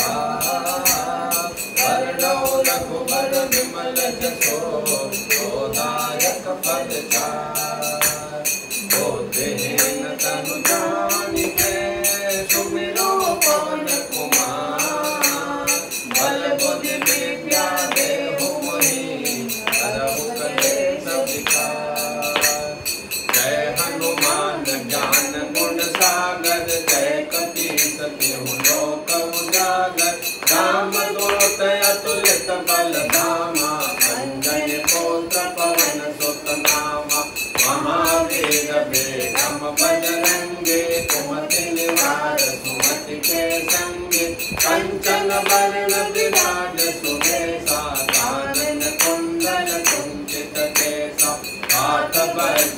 와.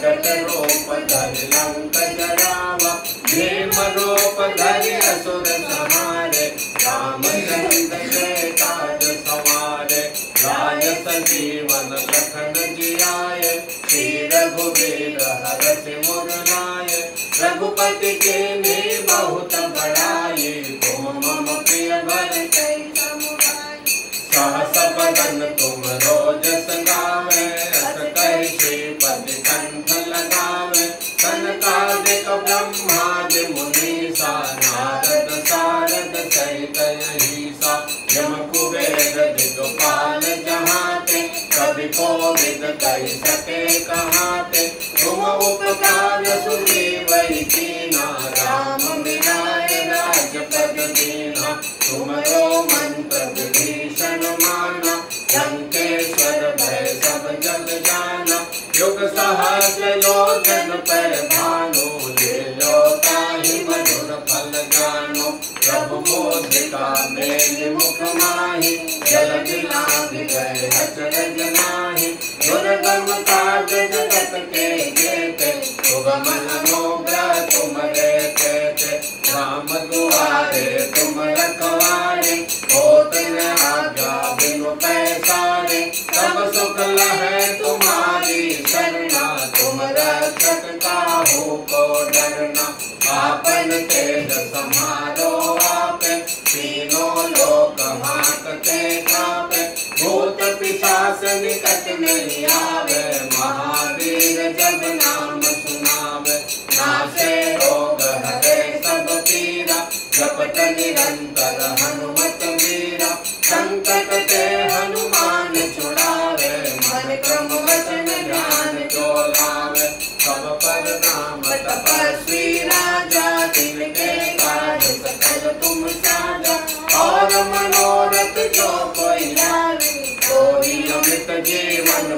secate ropa प्रभु मोदिका मेल मुख माहि, जल दिलांग गए, अचरज नाही। दुर्गम काज जगत के जेते सुगम मनोग्रह तुम रे तेते राम दुआरे तुम रखवारे, होत न आज्ञा बिनु पैसारे। सब सुख लहै तुम्हारी शरणा, तुम रक्षक काहू को डरना। आपन तेज समारो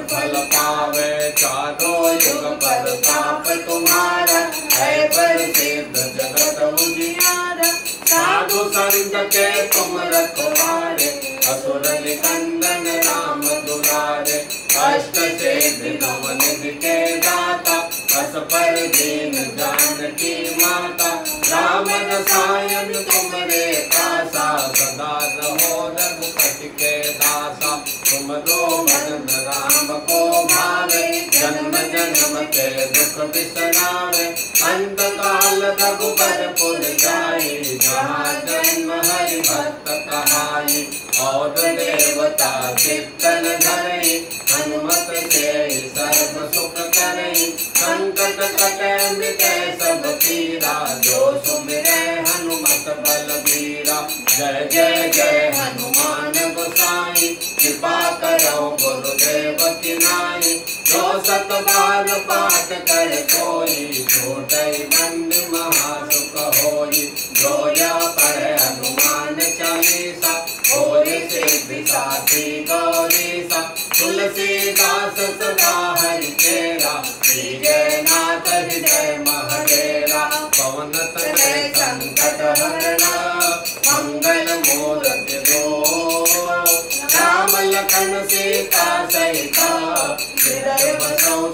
फल पावे चारों युग पर ताप तुम्हारा, है प्रसिद्ध जगत उजियारा। साधु संत के तुम रखवारे असुर निकंदन राम दुलारे। अष्ट से नव निधि के दाता अस पर दीन जानकी माता। राम रसायन तुमरे पासा, सदा रहो रघुपति के दासा। तुम रो राम को भावे जन्म के दुख बिसनावे अंत काल रघुबर पुर जाई जहाँ जन्म हरि भक्त कहाई और देवता कीर्तन धरई हनुमत से सर्व सुख करई संकट कटे मिटे सब पीरा जो पाठ कर कोई छोट मंद महासुख होई। रोया पर हनुमान चालीसा और सिद्ध साथी गौरीसा। तुलसीदास सदा हरि तेरा, श्री जयनाथ हृदय महडेरा पवन तय संकट हरणा मंगल मूर्त दो। राम लखन सीता सहिता, हृदय बसौ